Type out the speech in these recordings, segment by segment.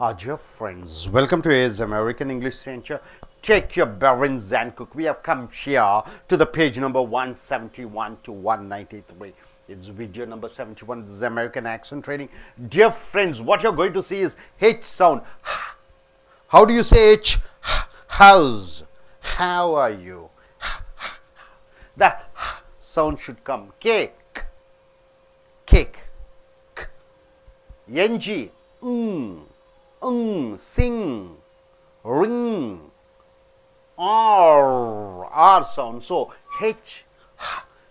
Our dear friends, welcome to Ace American English Center. Take your Barron's Ann Cook. We have come here to the page number 171 to 193. It's video number 71. This is American accent training. Dear friends, what you're going to see is H sound. How do you say H? How's? How are you? The sound should come. Cake. Cake. Ng. Mm ng, sing, ring, r, r sound. So h,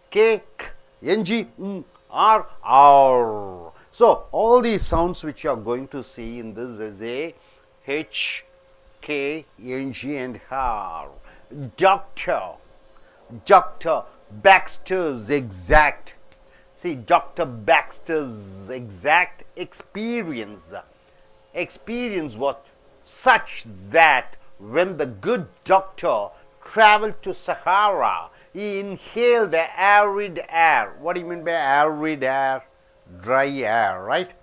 k, k, n, g, n, r, r. So all these sounds which you are going to see in this is a h, k, n, g, and r. Doctor, Doctor Baxter's exact. See, Dr. Baxter's exact experience experience was such that when the good doctor traveled to Sahara, he inhaled the arid air. What do you mean by arid air? Dry air, right?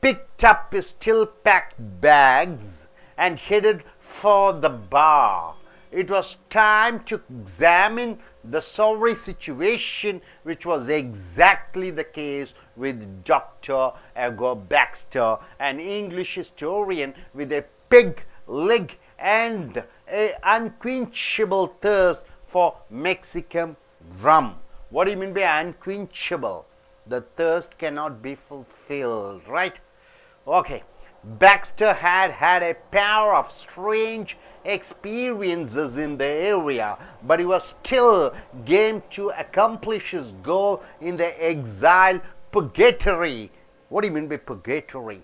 Picked up his still packed bags and headed for the bar. It was time to examine the sorry situation which was exactly the case with Dr. Edgar Baxter, an English historian with a pig leg and an unquenchable thirst for Mexican rum. What do you mean by unquenchable? The thirst cannot be fulfilled, right? Okay. Baxter had had a pair of strange experiences in the area, but he was still game to accomplish his goal in the exile purgatory. What do you mean by purgatory?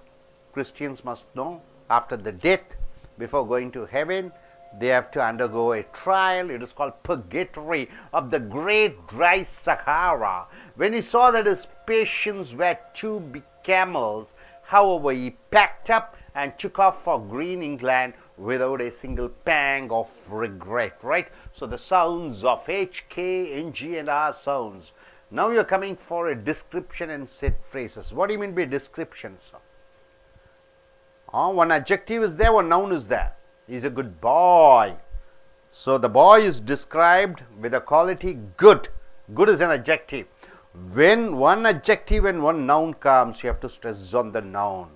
Christians must know after the death, before going to heaven, they have to undergo a trial. It is called purgatory of the great dry Sahara. When he saw that his patients were two big camels, however, he packed up and took off for Green England without a single pang of regret, right? So the sounds of H, K, N, G and R sounds. Now you are coming for a description and set phrases. What do you mean by descriptions? Uh, one adjective is there, one noun is there. He's a good boy. So the boy is described with a quality good. Good is an adjective. When one adjective and one noun comes, you have to stress on the noun.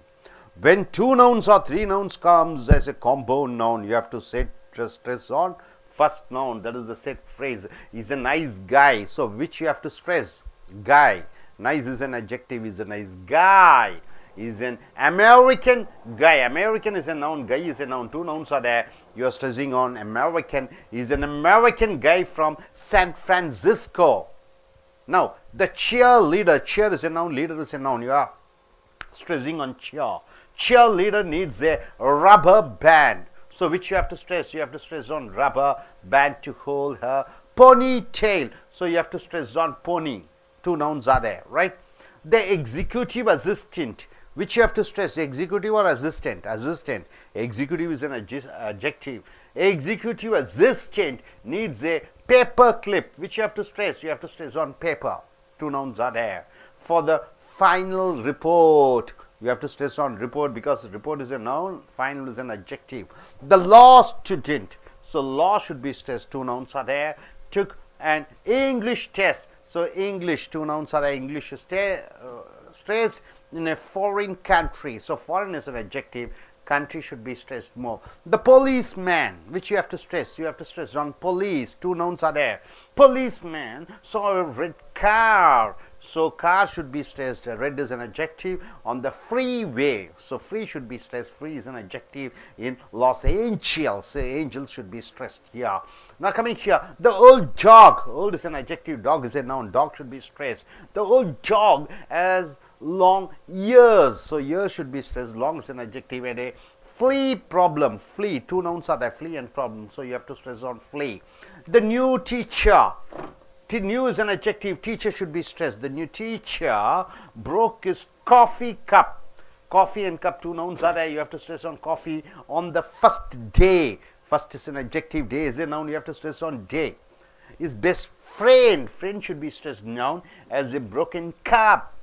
When two nouns or three nouns comes as a compound noun, you have to set stress on first noun. That is the set phrase. He's a nice guy. So which you have to stress? Guy. Nice is an adjective. Is a nice guy. Is an American guy. American is a noun. Guy is a noun. Two nouns are there. You are stressing on American. Is an American guy from San Francisco. Now, the cheerleader. Cheer is a noun. Leader is a noun. You are stressing on cheer cheerleader needs a rubber band. So which you have to stress? You have to stress on rubber band to hold her ponytail. So you have to stress on pony. Two nouns are there, right? The executive assistant, which you have to stress, executive or assistant? Assistant. Executive is an adjective. Executive assistant needs a paper clip, which you have to stress. You have to stress on paper. Two nouns are there. For the final report, you have to stress on report because report is a noun, final is an adjective. The law student. So law should be stressed. Two nouns are there. Took an English test. So English, two nouns are there. English is uh, stressed in a foreign country. So foreign is an adjective. Country should be stressed more. The policeman, which you have to stress. You have to stress on police. Two nouns are there. Policeman saw a red car. So car should be stressed. Red is an adjective on the freeway. So free should be stressed. Free is an adjective in Los Angeles. Angels should be stressed here. Now coming here, the old dog. Old is an adjective. Dog is a noun. Dog should be stressed. The old dog has long ears. So ears should be stressed. Long is an adjective and a flea problem. Flea. Two nouns are there. Flea and problem. So you have to stress on flea. The new teacher new is an adjective. Teacher should be stressed. The new teacher broke his coffee cup. Coffee and cup, two nouns are there. You have to stress on coffee on the first day. First is an adjective. Day is a noun. You have to stress on day. His best friend. Friend should be stressed noun as a broken cup.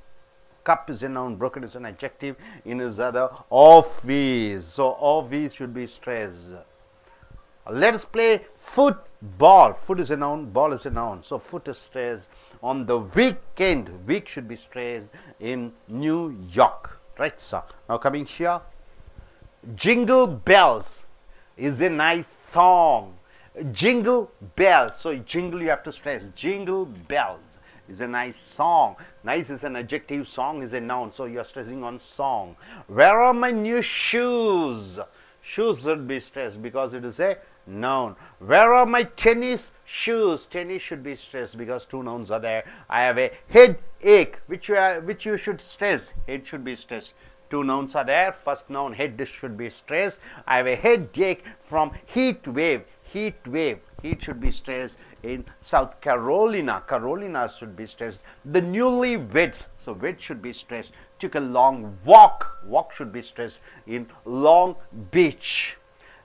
cup is a noun, broken is an adjective in his other office. So, office should be stressed. Let us play football. Foot is a noun, ball is a noun. So, foot is stressed on the weekend. Week should be stressed in New York. Right, sir. Now, coming here. Jingle bells is a nice song. Jingle bells. So, jingle you have to stress. Jingle bells is a nice song. Nice is an adjective, song is a noun. So, you are stressing on song. Where are my new shoes? Shoes should be stressed because it is a noun. Where are my tennis shoes? Tennis should be stressed because two nouns are there. I have a headache which you, are, which you should stress. Head should be stressed. Two nouns are there. First noun head should be stressed. I have a headache from heat wave. Heat wave. Heat should be stressed in South Carolina. Carolina should be stressed. The newlyweds. So wed should be stressed. Took a long walk. Walk should be stressed in Long Beach.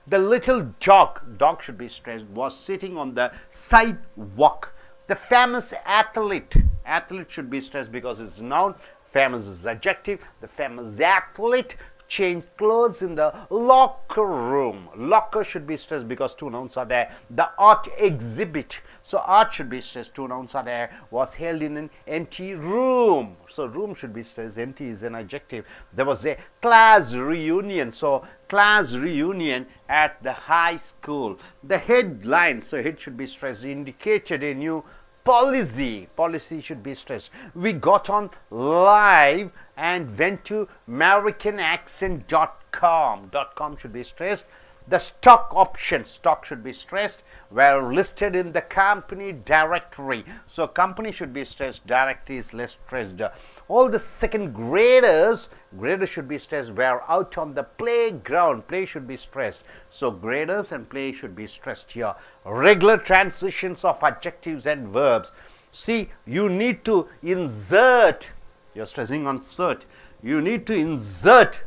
The little dog, dog should be stressed, was sitting on the sidewalk. The famous athlete, athlete should be stressed because it's noun. Famous is adjective. The famous athlete change clothes in the locker room. Locker should be stressed because two nouns are there. The art exhibit. So art should be stressed. Two nouns are there. Was held in an empty room. So room should be stressed. Empty is an adjective. There was a class reunion. So class reunion at the high school. The headline. So head should be stressed. Indicated a new policy. Policy should be stressed. We got on live and went to americanaccent.com. .com should be stressed. The stock options, stock should be stressed, were listed in the company directory. So, company should be stressed, directory is less stressed. All the second graders, graders should be stressed, were out on the playground, play should be stressed. So, graders and play should be stressed here. Regular transitions of adjectives and verbs. See, you need to insert, you are stressing on cert, you need to insert.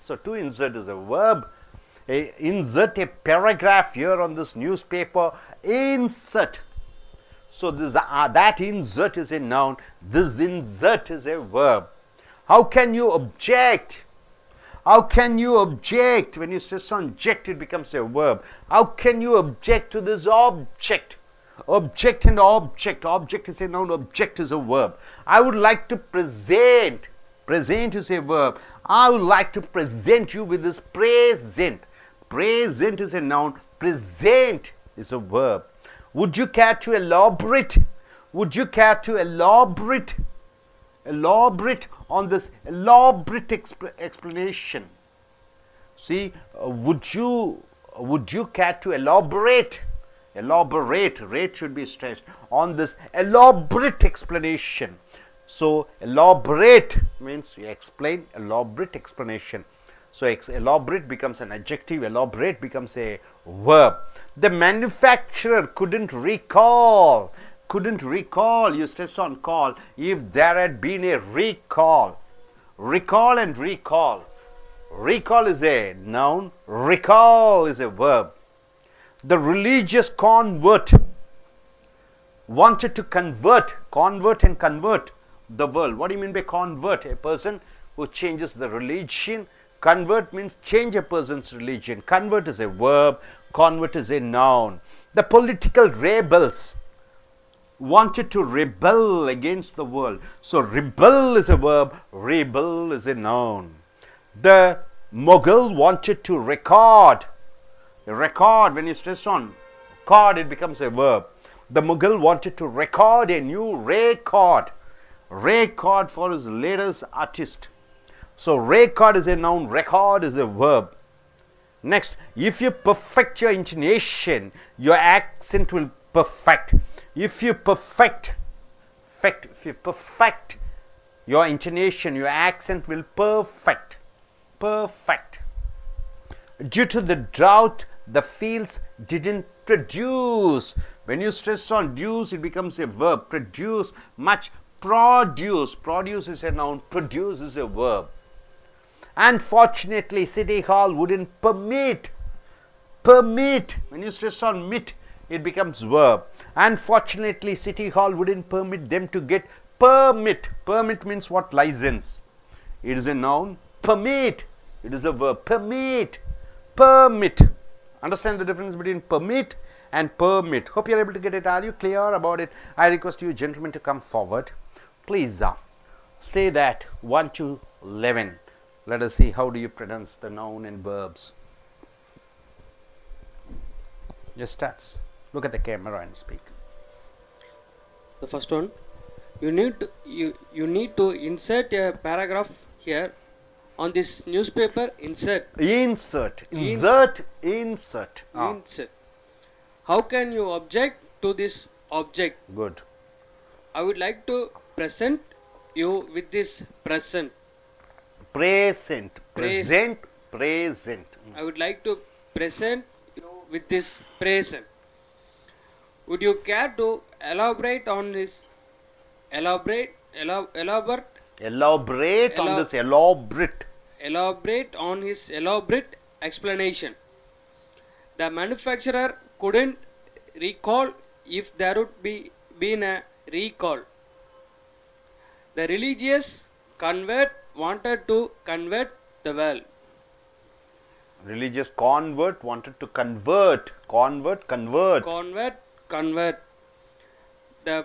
So, to insert is a verb insert a paragraph here on this newspaper insert. So this uh, that insert is a noun this insert is a verb. How can you object? How can you object? When you stress on object it becomes a verb. How can you object to this object? Object and object. Object is a noun object is a verb. I would like to present. Present is a verb. I would like to present you with this present Present is a noun, present is a verb. Would you care to elaborate? Would you care to elaborate? Elaborate on this elaborate exp explanation. See, uh, would you would you care to elaborate? Elaborate, rate should be stressed on this elaborate explanation. So, elaborate means you explain, elaborate explanation. So, elaborate becomes an adjective, elaborate becomes a verb. The manufacturer couldn't recall, couldn't recall, you stress on call, if there had been a recall. Recall and recall. Recall is a noun, recall is a verb. The religious convert wanted to convert, convert and convert the world. What do you mean by convert? A person who changes the religion Convert means change a person's religion. Convert is a verb, convert is a noun. The political rebels wanted to rebel against the world. So, rebel is a verb, rebel is a noun. The Mughal wanted to record. Record, when you stress on record, it becomes a verb. The Mughal wanted to record a new record. Record for his latest artist. So, record is a noun, record is a verb. Next, if you perfect your intonation, your accent will perfect. If you perfect, perfect if you perfect your intonation, your accent will perfect. Perfect. Due to the drought, the fields didn't produce. When you stress on duce, it becomes a verb. Produce much. Produce. Produce is a noun. Produce is a verb. Unfortunately, City Hall wouldn't permit, permit, when you stress on mit, it becomes verb. Unfortunately, City Hall wouldn't permit them to get permit. Permit means what? License. It is a noun. Permit. It is a verb. Permit. Permit. Understand the difference between permit and permit. Hope you are able to get it. Are you clear about it? I request you gentlemen to come forward. Please uh, say that. 1 to 11 let us see how do you pronounce the noun and verbs? Just starts look at the camera and speak. The first one. You need to, you you need to insert a paragraph here on this newspaper insert. Insert. Insert insert. Ah, insert. How can you object to this object? Good. I would like to present you with this present present present present. I would like to present you with this present. Would you care to elaborate on this? Elaborate elaborate? Elaborate on this elaborate. Elaborate on his elaborate explanation. The manufacturer couldn't recall if there would be been a recall. The religious convert wanted to convert the world. religious convert wanted to convert convert convert Convert, convert. The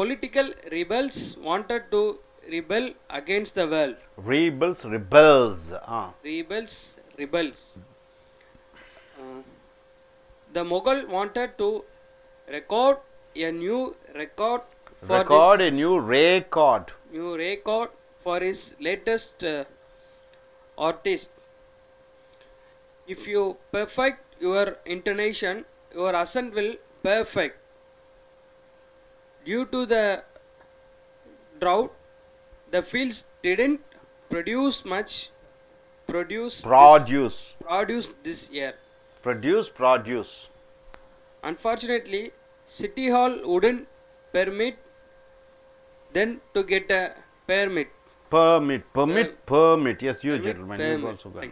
political rebels wanted to rebel against the world. rebels rebels ah rebels rebels Uh, the mughal wanted to record a new record record a new record new record for his latest uh, artist if you perfect your intonation your accent will perfect due to the drought the fields didn't produce much produce this- produce produce this year. produce produce Unfortunately, City Hall wouldn't permit then to get a permit. Permit permit permit yes you Permit, gentlemen you also got it.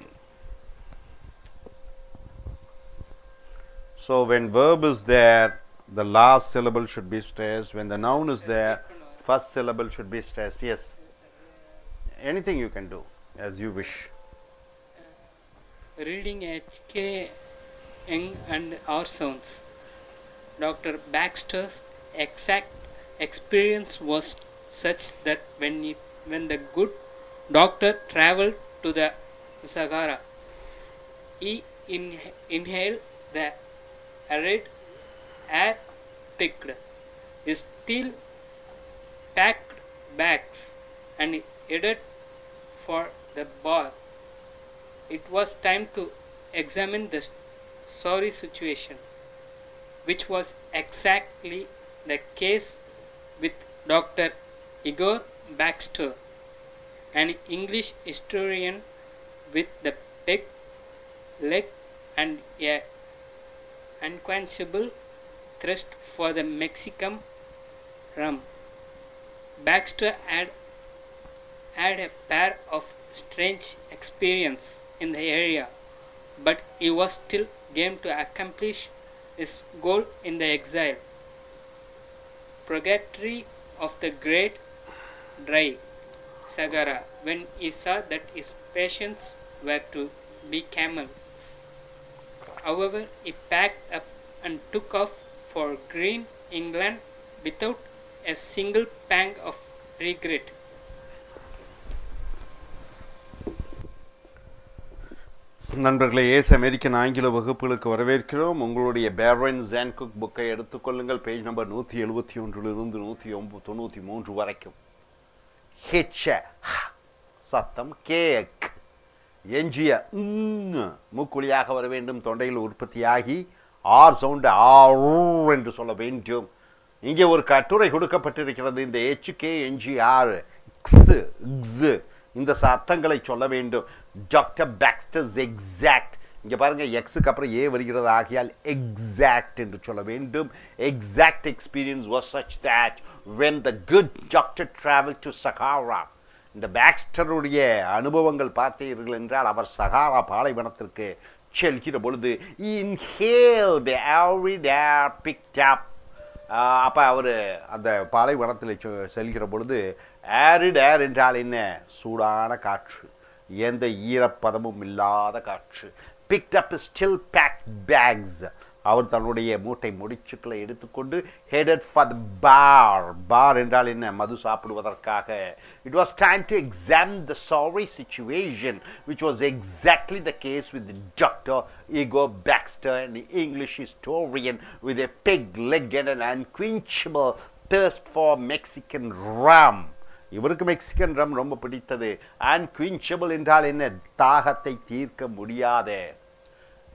so when verb is there the last syllable should be stressed when the noun is there first syllable should be stressed yes anything you can do as you wish uh, reading H.K. Young and our sons. Dr. Baxter's exact experience was such that when, it, when the good doctor traveled to the Sahara, he in, inhaled the arid air picked steel packed bags and headed for the bar it was time to examine the sorry situation, which was exactly the case with Dr. Igor Baxter, an English historian with the big leg and a unquenchable thirst for the Mexican rum. Baxter had had a pair of strange experience in the area, but he was still game to accomplish his goal in the exile. Purgatory of the great dry Sagara when he saw that his patients were to be camels. However, he packed up and took off for Green England without a single pang of regret. நண்பர்களே Ace American ஆங்கில வகுப்புகளுக்கு வரவேற்கிறோம் உங்களுடைய பேரன் ஜான்குக் புக்கை எடுத்துக்கொள்ளுங்கள் page number நூற்றி எழுபத்தி ஒன்றிலிருந்து நூற்றி ஒம்பது தொண்ணூற்றி மூன்று வரைக்கும் ஹெச்ச சத்தம் கேக். எஞ்சிய மூக்குழியாக வர வேண்டும். தொண்டையில் உற்பத்தியாகி ஆர் சவுண்டு ஆர் என்று சொல்ல வேண்டும். இங்கே ஒரு கட்டுரை கொடுக்கப்பட்டிருக்கிறது. இந்த ஹெச் கே என்ஜி ஆர் இந்த சத்தங்களை சொல்ல வேண்டும். டாக்டர் பேக்ஸ்டர்ஸ் எக்ஸாக்ட் இங்கே பாருங்கள் எக்ஸுக்கு அப்புறம் ஏ வருகிறது. ஆகியால் எக்ஸாக்ட் என்று சொல்ல வேண்டும். Exact experience was such that when the good doctor travel to Sahara இந்த பேக்ஸ்டருடைய அனுபவங்கள் பார்த்தீர்கள் என்றால் அவர் சகாரா பாலைவனத்திற்கு செல்கிற பொழுது inhale hale every air picked up அப்போ அவர் அந்த பாலைவனத்தில் செல்கிற பொழுது ஏரிட் ஏர் என்றால் என்ன? சூடான காற்று. எந்த ஈரப்பதமும் இல்லாத காற்று. Picked up still pack packs அவர் தன்னுடைய மூட்டை முடிச்சுக்களை எடுத்துக்கொண்டு headed for the bar bar என்றால் என்ன? மது சாப்பிடுவதற்காக. It was time to exam the sorry situation which was exactly the case with doctor ego Baxter English historian with a big pig leg and and unquenchable thirst for Mexican rum. இவருக்கு Mexican rum ரொம்ப பிடித்தது. அன்குவின்ச்சபிள் என்றால் என்ன? தாகத்தை தீர்க்க முடியாத.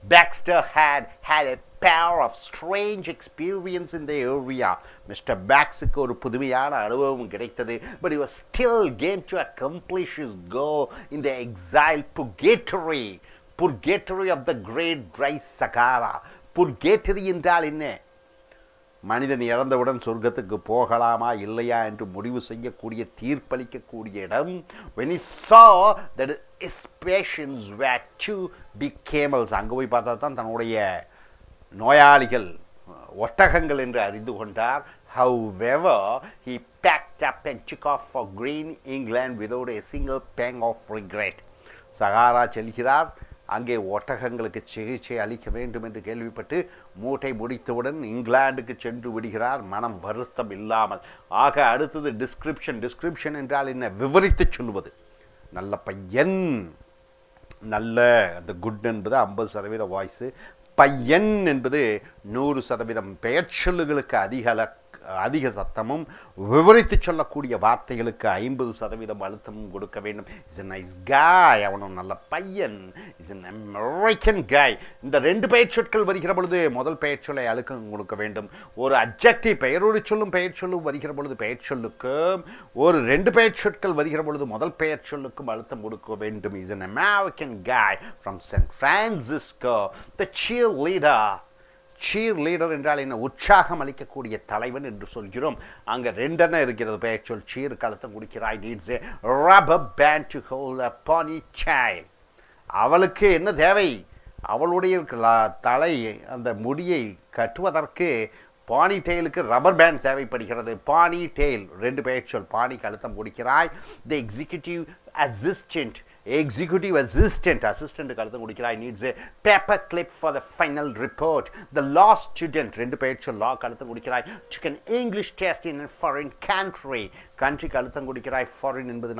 Baxter had had a pair of strange experience in the area. Mr. Baxக்கு ஒரு புதுமையான அனுபவம் கிடைத்தது but he was still game to accomplish his goal in the exile purgatory. Purgatory of the great dry Sahara. Purgatory என்றால் என்ன மனிதன் இறந்தவுடன் சொர்க்கத்துக்கு போகலாமா இல்லையா என்று முடிவு செய்யக்கூடிய தீர்ப்பளிக்கக்கூடிய இடம் when he saw that his patients were two big camels அங்கே போய் பார்த்தா தான் தன்னுடைய நோயாளிகள் ஒட்டகங்கள் என்று அறிந்து கொண்டார் however he packed up and took off for green England without a single pang of regret Sahara செல்கிறார் அங்கே ஒட்டகங்களுக்கு சிகிச்சை அளிக்க வேண்டும் என்று கேள்விப்பட்டு மூட்டை முடித்தவுடன் இங்கிலாந்துக்கு சென்று விடுகிறார். மனம் வருத்தம் இல்லாமல். ஆக அடுத்தது டிஸ்கிரிப்ஷன் டிஸ்கிரிப்ஷன் என்றால் என்ன? விவரித்து சொல்வது நல்ல பையன். நல்ல அந்த குட் என்பது ஐம்பது சதவீத வாய்ஸு பையன் என்பது நூறு சதவீதம் பெயர் சொல்லுகளுக்கு அதிக அதிக சத்தமும் விவரித்து சொல்லக்கூடிய வார்த்தைகளுக்கு ஐம்பது சதவீதம் அழுத்தமும் கொடுக்க வேண்டும். இஸ் a நைஸ் காய் அவனும் நல்ல பையன். இஸ் an அமெரிக்கன் காய் இந்த ரெண்டு பெயர் சொற்கள் வருகிற பொழுது முதல் பெயர் சொல்லை அழுத்தம் கொடுக்க வேண்டும். ஒரு அப்ஜெக்டிவ் பெயரோடு சொல்லும் பெயர் சொல்லும் வருகிற பொழுது பெயர் சொல்லுக்கும் ஒரு ரெண்டு பெயர் சொற்கள் வருகிற பொழுது முதல் பெயர் சொல்லுக்கும் அழுத்தம் கொடுக்க வேண்டும். Is an American guy from San Francisco the cheerleader cheer leader என்றால் என்ன? உற்சாகம் அளிக்கக்கூடிய தலைவன் என்று சொல்கிறோம். அங்கே ரெண்டெண்ண இருக்கிறது. பெயர் சொல் சீர் கழுத்தம் குடிக்கிறாய் needs a rubber band to hold a pony child அவளுக்கு என்ன தேவை? அவளுடைய தலை அந்த முடியை கட்டுவதற்கு பானி டெயிலுக்கு ரப்பர் பேண்ட் தேவைப்படுகிறது. பானி டெயில் ரெண்டு பெயர் சொல் பானி கழுத்தம் குடிக்கிறாய் the executive assistant executive assistant assistant கழுத்தம் முடிக்கிறாய் needs paper clip for the final report the law student ரெண்டு பெயர் சொல் லா கழுத்தம் குடிக்கிறாய் சிக்கன் இங்கிலீஷ் டெஸ்ட் இன் ஃபாரின் கண்ட்ரி கண்ட்ரிக்கு அழுத்தம் குடிக்கிறாய் ஃபாரின் என்பது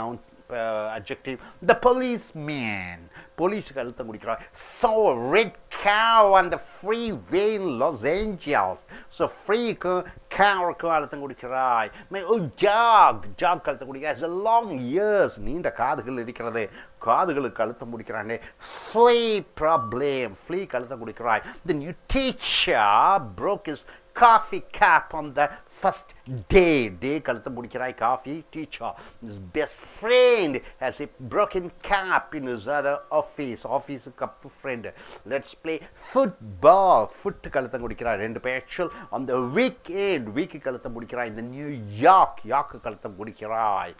objective the police man போலீஸுக்கு அழுத்தம் குடிக்கிறான் ஸோ ரெட் கேவ் அந்த free van Los Angeles so ஃப்ரீக்கும் கேவுக்கும் அழுத்தம் குடிக்கிறாய். மை ஓ ஜாக் ஜாக் அழுத்தம் குடிக்கிறாய் லாங் இயர்ஸ் நீண்ட காதுகள் இருக்கிறது. காதுகளுக்கு அழுத்தம் குடிக்கிறானே ஃப்ளீ ப்ராப்ளம் ஃப்ளீ அழுத்தம் குடிக்கிறாய். Then you teacher broke is coffee cup on the first day day கழுத்த முடிக்கிறாய் coffee teacher his best friend has a broken cup in his other office office cup friend let's play football foot கழுத்த முடிக்கிறாய் ரெண்டு பேச்சல் on the weekend week கழுத்த முடிக்கிறாய் இந்த new York York கழுத்த முடிக்கிறாய்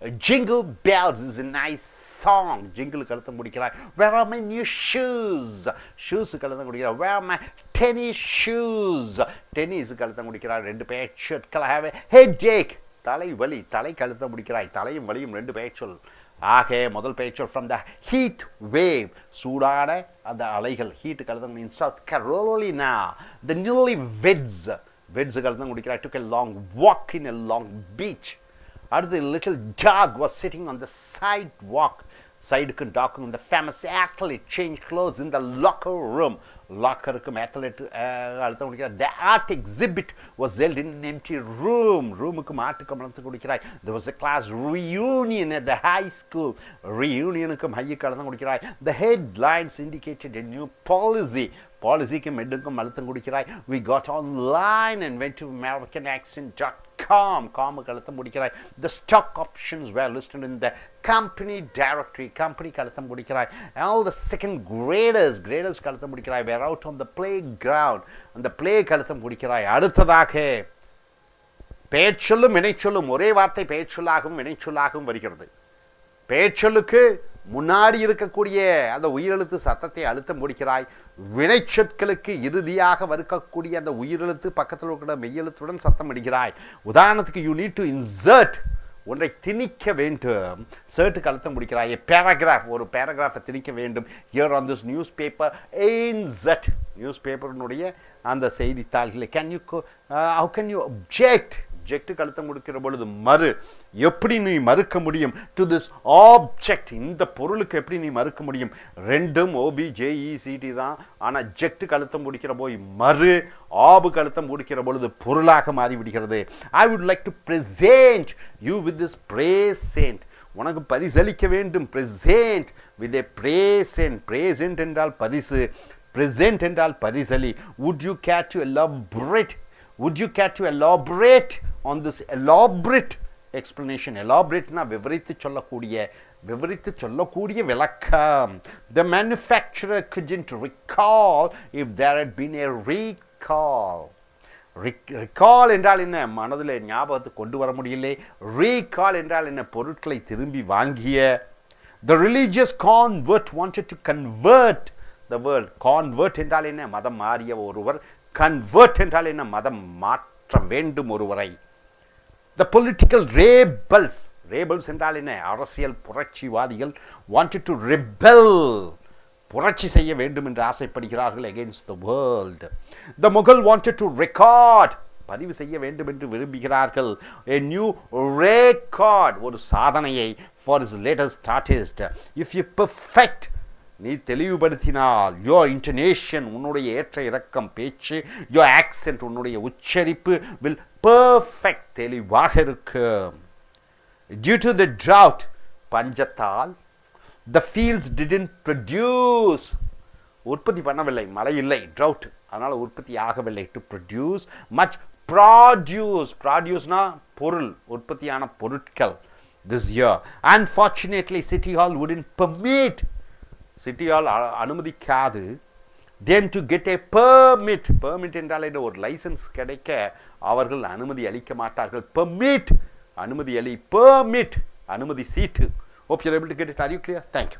Jingle Bells is a nice song. Jingle கழுத்தம் முடிக்கிறாய் Where are my new shoes? Shoes கழுத்தம் முடிக்கிறாய் Where are my tennis shoes? Tennis கழுத்தம் முடிக்கிறாய் ரெண்டு பெயர் சொற்கள் have a headache. தலை வலி தலை கழுத்தம் முடிக்கிறாய் தலையும் வலியும் ரெண்டு பெயர் சொல் ஆக முதல் பெயர் ஃப்ரம் த ஹீட் வேவ் சூடான அந்த அலைகள் heat கழுத்தம் in South Carolina the newly வெட்ஸ் வெட்ஸ் கழுத்தம் முடிக்கிறாய் took a long walk in a long beach அடுத்து little dog was sitting on the sidewalk சைடுக்கும் டாக்கும் இந்த famous athlete change clothes in the locker room லாக்கருக்கும் athlete அழுத்தம் குடிக்கிறார் the art exhibit was held in an empty room ரூமுக்கும் ஆட்டுக்கும் அழுத்தம் குடிக்கிறாய் there was a class reunion at the high school reunionக்கும் ஹையுக்கு அழுத்தம் குடிக்கிறாய் the headlines indicated a new policy பாலிசிக்கும் ஹெட்டுக்கும் அழுத்தம் குடிக்கிறாய். We got online and went to American auction dot com காமுக்கு அழுத்தம் பிடிக்கிறாய் the stock options were listed in the company directory கம்பெனிக்கு அழுத்தம் பிடிக்கிறாய் all the second graders கிரேடர்ஸ்க்கு அழுத்தம் பிடிக்கிறாய் were out on the playground அந்த பிளே அழுத்தம் குடிக்கிறாய். அடுத்ததாக பெயர்ச்சொல்லும் வினைச்சொல்லும் ஒரே வார்த்தை பேச்சொல்லாகவும் வினைச்சொல்லாகவும் வருகிறது. பேச்சொல்லுக்கு முன்னாடி இருக்கக்கூடிய அந்த உயிரெழுத்து சத்தத்தை அழுத்த முடிக்கிறாய். வினைச்சொற்களுக்கு இறுதியாக வறுக்கக்கூடிய அந்த உயிரெழுத்து பக்கத்தில் இருக்கிற மெய்யெழுத்துடன் சத்தம் அடிக்கிறாய். உதாரணத்துக்கு யூ நீட் டு இன்சர்ட் ஒன்றை திணிக்க வேண்டும். சர்ட்டுக்கு அழுத்தம் முடிக்கிறாய். பேராகிராஃப் ஒரு பேராகிராஃபை திணிக்க வேண்டும். Here on this newspaper insert news பேப்பரினுடைய அந்த செய்தித்தாள்களை can you how can you object subject கழுத்தம் கொடுக்கிற பொழுது மறு எப்படி நீ மறுக்க முடியும்? டு திஸ் ஆப்ஜெக்ட் இந்த பொருளுக்கு எப்படி நீ மறுக்க முடியும்? ரெண்டும் ஓபி ஜேஇசிடி தான். ஆனால் ஜெக்ட் கழுத்தம் முடிக்கிற போய் மறு ஆபு கழுத்தம் முடிக்கிற பொழுது பொருளாக மாறிவிடுகிறது I would like to present you with this present. உனக்கு பரிசளிக்க வேண்டும். ப்ரெசேண்ட் வித் ஏ ப்ரேசென்ட் ப்ரேசென்ட் என்றால் பரிசு. ப்ரெசென்ட் என்றால் பரிசலி would you care to elaborate would you care you elaborate on this elaborate explanation எலாபரேட்னா விவரித்து சொல்லக்கூடிய விவரித்து சொல்லக்கூடிய விளக்கம் the manufacturer couldn't recall if there had been a recall recall என்றால் என்ன? மனதில் ஞாபகத்தை கொண்டு வர முடியல ரீகால் என்றால் என்ன? பொருட்களை திரும்பி வாங்கிய. The religious convert wanted to convert the world convert என்றால் என்ன? மதம் மாறிய ஒருவர் கன்வெர்ட் என்றால் என்ன மதம் மாற்ற வேண்டும் ஒருவரை த பொலிட்டிக்கல் ரேபல்ஸ் ரேபல்ஸ் என்றால் என்ன அரசியல் புரட்சிவாதிகள் வாண்டட் டு ரிபெல் புரட்சி செய்ய வேண்டும் என்று ஆசைப்படுகிறார்கள் against the world the mogul wanted to record பதிவு செய்ய வேண்டும் என்று விரும்புகிறார்கள் ஏ நியூ ரெக்கார்ட் ஒரு சாதனையை for his latest artist if you perfect நீ தெளிவுபடுத்தினால் யோ இன்டர்நேஷன் உன்னுடைய ஏற்ற இறக்கம் பேச்சு யோ ஆக்சென்ட் உன்னுடைய உச்சரிப்பு வில் பர்ஃபெக்ட் தெளிவாக இருக்கும் டியூ டு த ட்ராவுட் பஞ்சத்தால் த ஃபீல்ட்ஸ் didn't ப்ரொடியூஸ் உற்பத்தி பண்ணவில்லை மழை இல்லை ட்ரவுட் அதனால் உற்பத்தி ஆகவில்லை. டு ப்ரொடியூஸ் மச் ப்ராடியூஸ் ப்ராடியூஸ்னா பொருள் உற்பத்தியான பொருட்கள். This year unfortunately city hall உடன் பர்மிட் சிட்டியால் அனுமதிக்காது. Them to get a permit permit என்றால் என்ன? ஒரு லைசன்ஸ் கிடைக்க அவர்கள் அனுமதி அளிக்க மாட்டார்கள். பெர்மிட் அனுமதி அளி பெர்மிட் அனுமதி சீட்டு ஓப் you able to get it are you clear thank you